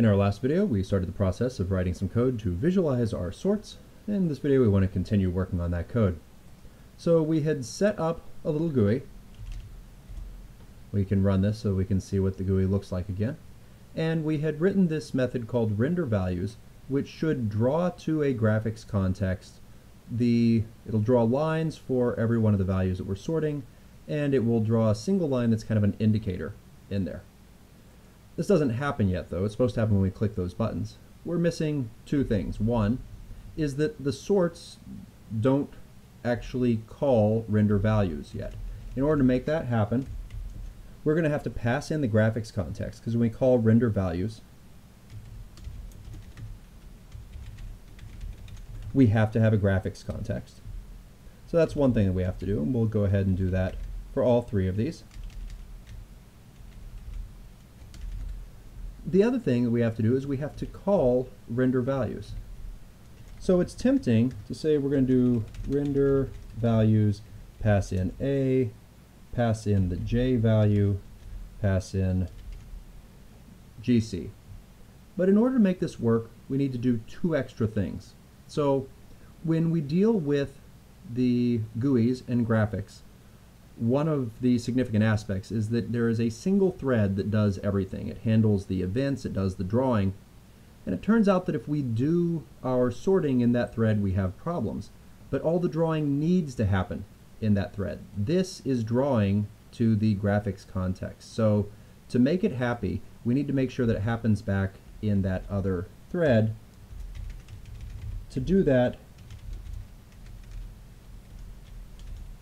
In our last video, we started the process of writing some code to visualize our sorts. In this video, we want to continue working on that code. So we had set up a little GUI. We can run this so we can see what the GUI looks like again. And we had written this method called render values, which should draw to a graphics context the, it'll draw lines for every one of the values that we're sorting, and it will draw a single line that's kind of an indicator in there. This doesn't happen yet though, it's supposed to happen when we click those buttons. We're missing two things. One is that the sorts don't actually call render values yet. In order to make that happen, we're going to have to pass in the graphics context because when we call render values, we have to have a graphics context. So that's one thing that we have to do, and we'll go ahead and do that for all three of these. The other thing we have to do is we have to call render values. So it's tempting to say we're going to do render values, pass in A, pass in the J value, pass in GC. But in order to make this work, we need to do two extra things. So when we deal with the GUIs and graphics, one of the significant aspects is that there is a single thread that does everything. It handles the events, it does the drawing, and it turns out that if we do our sorting in that thread, we have problems. But all the drawing needs to happen in that thread. This is drawing to the graphics context. So to make it happy, we need to make sure that it happens back in that other thread to do that,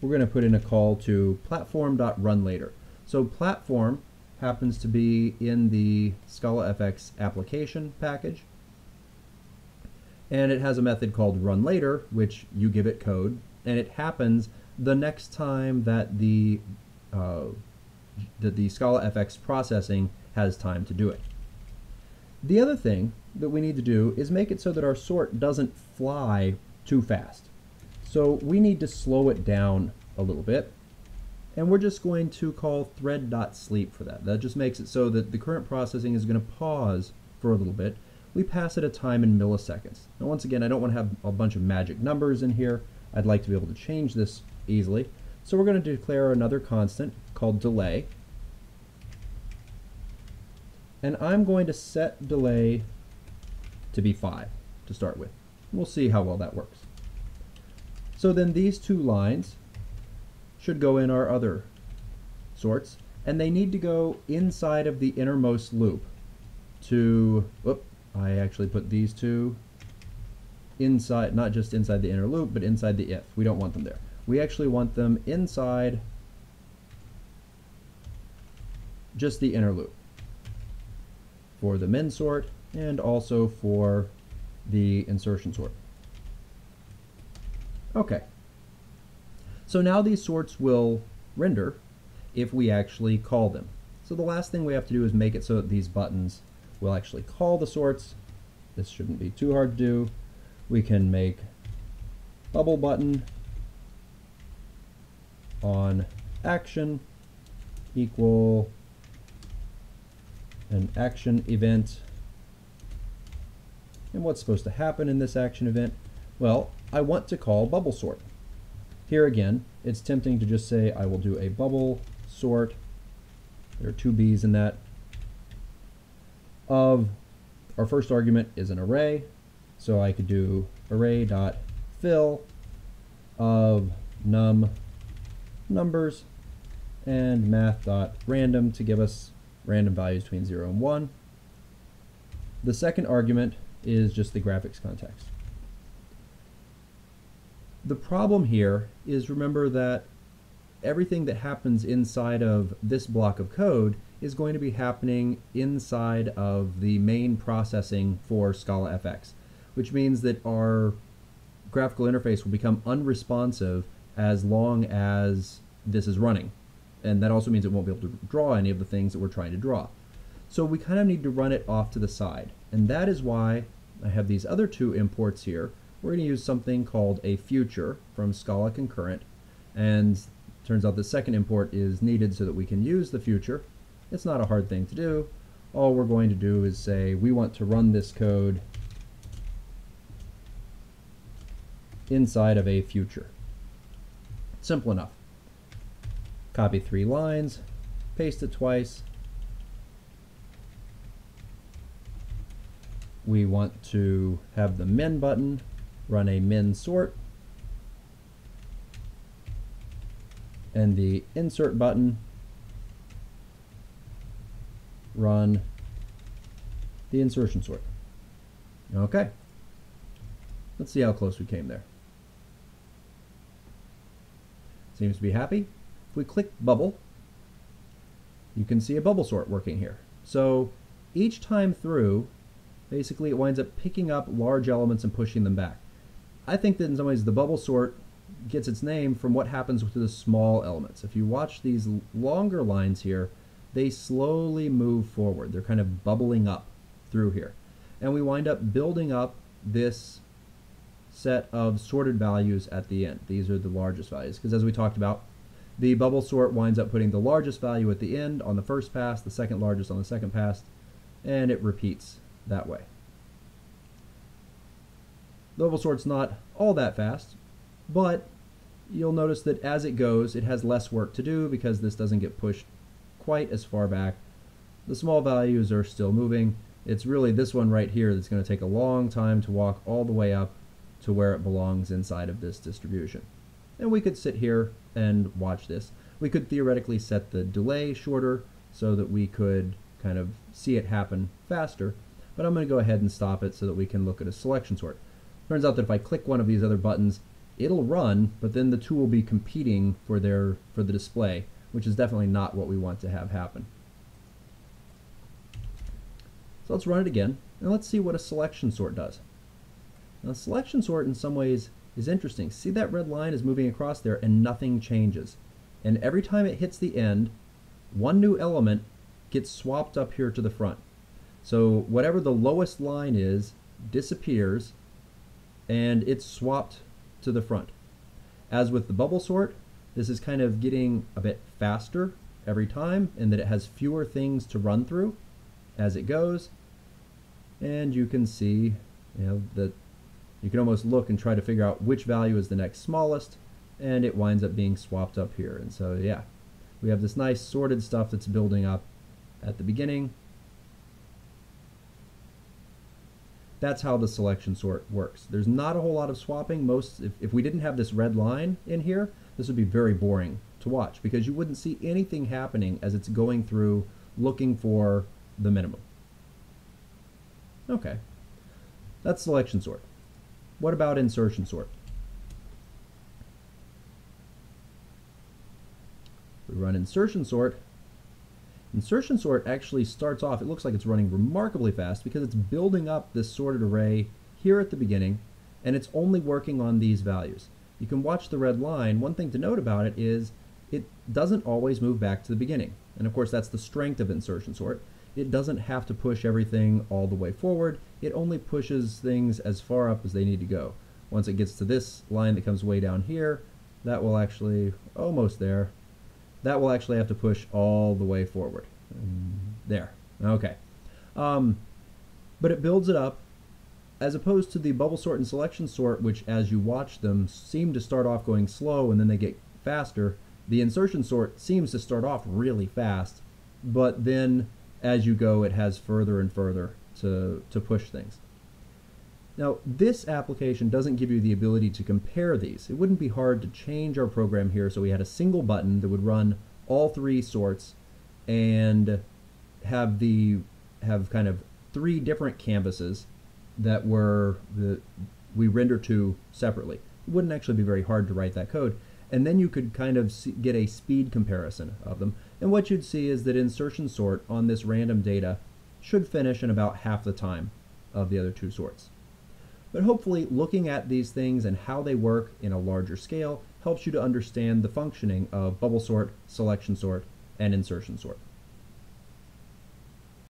we're going to put in a call to platform.runLater. So platform happens to be in the ScalaFX application package. And it has a method called runLater, which you give it code, and it happens the next time that the uh, that the ScalaFX processing has time to do it. The other thing that we need to do is make it so that our sort doesn't fly too fast. So we need to slow it down a little bit. And we're just going to call thread.sleep for that. That just makes it so that the current processing is going to pause for a little bit. We pass it a time in milliseconds. Now once again, I don't want to have a bunch of magic numbers in here. I'd like to be able to change this easily. So we're going to declare another constant called delay. And I'm going to set delay to be 5 to start with. We'll see how well that works. So then these two lines should go in our other sorts, and they need to go inside of the innermost loop to, whoop, I actually put these two inside, not just inside the inner loop, but inside the if. We don't want them there. We actually want them inside just the inner loop for the min sort and also for the insertion sort. Okay. So now these sorts will render if we actually call them. So the last thing we have to do is make it so that these buttons will actually call the sorts. This shouldn't be too hard to do. We can make bubble button on action equal an action event. And what's supposed to happen in this action event? Well, I want to call bubble sort. Here again, it's tempting to just say I will do a bubble sort. There are two B's in that. Of our first argument is an array, so I could do array dot fill of num numbers and math dot random to give us random values between 0 and 1. The second argument is just the graphics context. The problem here is remember that everything that happens inside of this block of code is going to be happening inside of the main processing for Scala FX, which means that our graphical interface will become unresponsive as long as this is running and that also means it won't be able to draw any of the things that we're trying to draw. So we kind of need to run it off to the side, and that is why I have these other two imports here. We're going to use something called a future from Scala Concurrent, and turns out the second import is needed so that we can use the future. It's not a hard thing to do. all we're going to do is say we want to run this code inside of a future. Simple enough. Copy three lines, paste it twice. We want to have the min button run a min sort and the insert button run the insertion sort. Okay. Let's see how close we came there. Seems to be happy. If we click bubble, you can see a bubble sort working here. So each time through, basically it winds up picking up large elements and pushing them back. I think that in some ways the bubble sort gets its name from what happens with the small elements. If you watch these longer lines here, they slowly move forward. They're kind of bubbling up through here. And we wind up building up this set of sorted values at the end. These are the largest values because as we talked about, the bubble sort winds up putting the largest value at the end on the first pass, the second largest on the second pass, and it repeats that way. The bubble sort's not all that fast, but you'll notice that as it goes, it has less work to do because this doesn't get pushed quite as far back. The small values are still moving. It's really this one right here that's going to take a long time to walk all the way up to where it belongs inside of this distribution. And we could sit here and watch this. We could theoretically set the delay shorter so that we could kind of see it happen faster, but I'm going to go ahead and stop it so that we can look at a selection sort. Turns out that if I click one of these other buttons, it'll run, but then the two will be competing for their for the display which is definitely not what we want to have happen. So let's run it again, and let's see what a selection sort does. Now, selection sort in some ways is interesting. See that red line is moving across there and nothing changes. And every time it hits the end, one new element gets swapped up here to the front. So whatever the lowest line is disappears and it's swapped to the front. As with the bubble sort, this is kind of getting a bit faster every time and that it has fewer things to run through as it goes. And you can see you know, that you can almost look and try to figure out which value is the next smallest and it winds up being swapped up here. And so yeah, we have this nice sorted stuff that's building up at the beginning. That's how the selection sort works. There's not a whole lot of swapping. Most, if, if we didn't have this red line in here, this would be very boring to watch because you wouldn't see anything happening as it's going through looking for the minimum. Okay, that's selection sort. What about insertion sort? We run insertion sort. Insertion sort actually starts off, it looks like it's running remarkably fast because it's building up this sorted array here at the beginning and it's only working on these values you can watch the red line. One thing to note about it is it doesn't always move back to the beginning. And of course, that's the strength of insertion sort. It doesn't have to push everything all the way forward. It only pushes things as far up as they need to go. Once it gets to this line that comes way down here, that will actually, almost there, that will actually have to push all the way forward. There. Okay. Um, but it builds it up as opposed to the bubble sort and selection sort, which as you watch them seem to start off going slow and then they get faster, the insertion sort seems to start off really fast, but then as you go it has further and further to, to push things. Now this application doesn't give you the ability to compare these. It wouldn't be hard to change our program here so we had a single button that would run all three sorts and have the have kind of three different canvases that were the we render to separately. It wouldn't actually be very hard to write that code. And then you could kind of see, get a speed comparison of them. And what you'd see is that insertion sort on this random data should finish in about half the time of the other two sorts. But hopefully looking at these things and how they work in a larger scale helps you to understand the functioning of bubble sort, selection sort, and insertion sort.